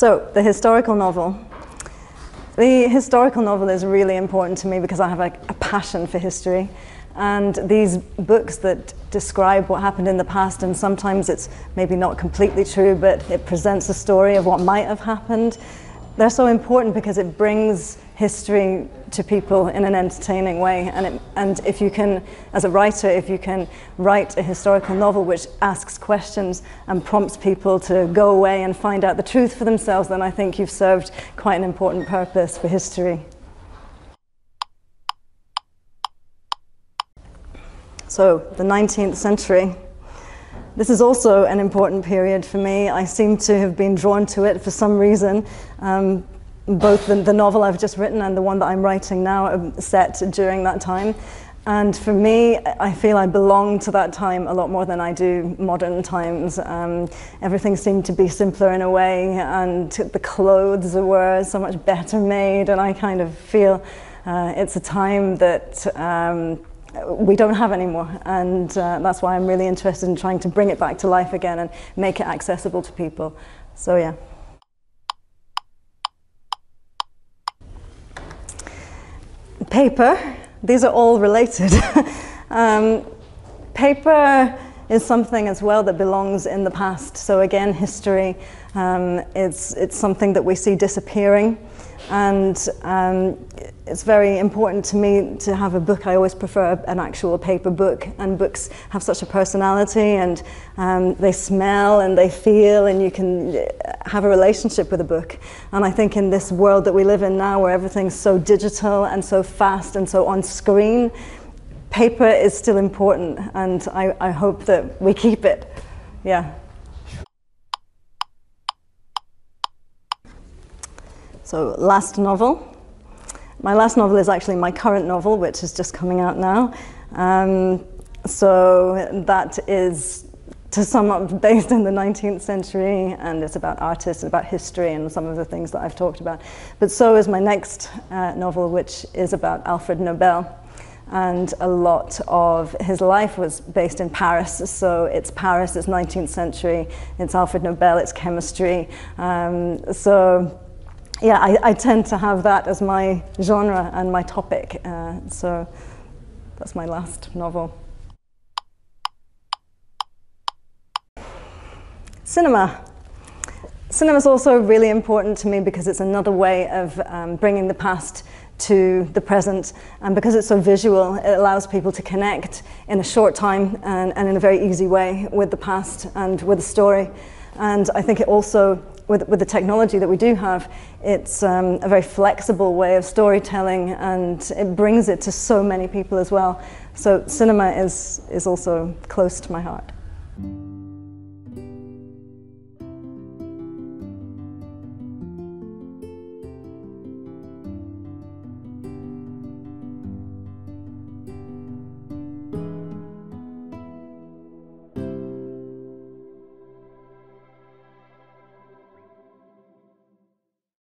So, the historical novel. The historical novel is really important to me because I have a, a passion for history. And these books that describe what happened in the past, and sometimes it's maybe not completely true, but it presents a story of what might have happened. They're so important because it brings history to people in an entertaining way. And, it, and if you can, as a writer, if you can write a historical novel which asks questions and prompts people to go away and find out the truth for themselves, then I think you've served quite an important purpose for history. So, the 19th century. This is also an important period for me. I seem to have been drawn to it for some reason. Um, both the, the, novel I've just written and the one that I'm writing now are set during that time. And for me, I feel I belong to that time a lot more than I do modern times. Um, everything seemed to be simpler in a way, and the clothes were so much better made. And I kind of feel uh, it's a time that um, we don't have anymore. And uh, that's why I'm really interested in trying to bring it back to life again and make it accessible to people. So, yeah. paper, these are all related. um, paper is something as well that belongs in the past. So again, history, um, it's, it's something that we see disappearing. And um, it's very important to me to have a book. I always prefer an actual paper book, and books have such a personality, and um, they smell and they feel, and you can have a relationship with a book. And I think in this world that we live in now, where everything's so digital and so fast and so on screen, paper is still important, and I, I hope that we keep it. Yeah. So, last novel. My last novel is actually my current novel, which is just coming out now. Um, so, that is, to sum up, based in the 19th century, and it's about artists, about history, and some of the things that I've talked about. But so is my next uh, novel, which is about Alfred Nobel and a lot of his life was based in Paris. So it's Paris, it's 19th century, it's Alfred Nobel, it's chemistry. Um, so yeah, I, I, tend to have that as my genre and my topic. Uh, so that's my last novel. Cinema. Cinema is also really important to me because it's another way of um, bringing the past to the present. And because it's so visual, it allows people to connect in a short time and, and in a very easy way with the past and with the story. And I think it also with, with the technology that we do have, it's um, a very flexible way of storytelling and it brings it to so many people as well. So cinema is, is also close to my heart.